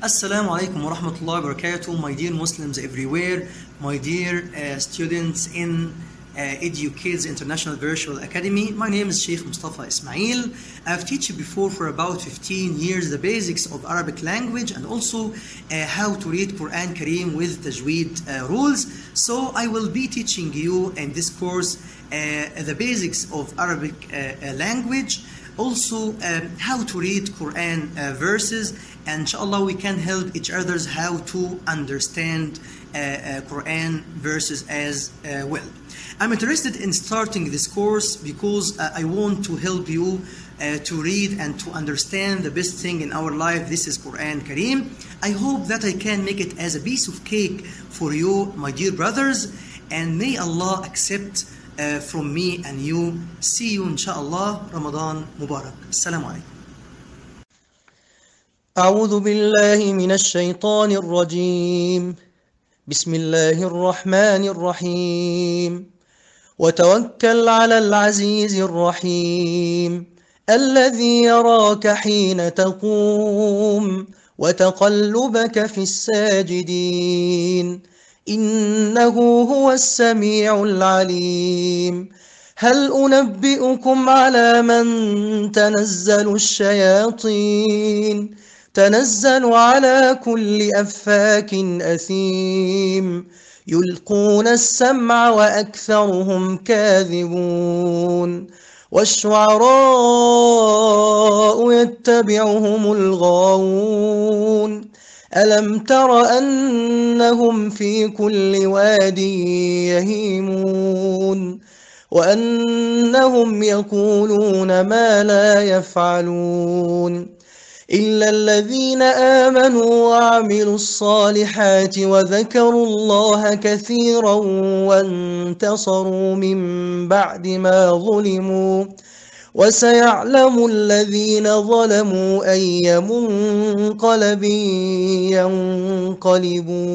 Assalamu alaikum wa rahmatullahi wa barakatuh, my dear Muslims everywhere, my dear uh, students in uh, EduKids International Virtual Academy. My name is Sheikh Mustafa Ismail. I've taught you before for about 15 years the basics of Arabic language and also uh, how to read Quran Kareem with Tajweed uh, rules. So I will be teaching you in this course uh, the basics of Arabic uh, uh, language, also um, how to read Quran uh, verses, and inshallah we can help each others how to understand uh, uh, Quran verses as uh, well. I'm interested in starting this course because uh, I want to help you uh, to read and to understand the best thing in our life. This is Quran Kareem. I hope that I can make it as a piece of cake for you, my dear brothers, and may Allah accept uh, from me and you. See you inshallah. Ramadan Mubarak. Assalamu alaikum. أعوذ بالله من الشيطان الرجيم بسم الله الرحمن الرحيم وتوكل على العزيز الرحيم الذي يراك حين تقوم وتقلبك في الساجدين إنه هو السميع العليم. هل أنبئكم على من تنزل الشياطين؟ تنزل على كل أفاك أثيم. يلقون السمع وأكثرهم كاذبون. والشعراء يتبعهم الغاوون. ألم تر أنهم في كل واد يهيمون وأنهم يقولون ما لا يفعلون إلا الذين آمنوا وعملوا الصالحات وذكروا الله كثيرا وانتصروا من بعد ما ظلموا وسيعلم الذين ظلموا أي منقلب ينقلبون.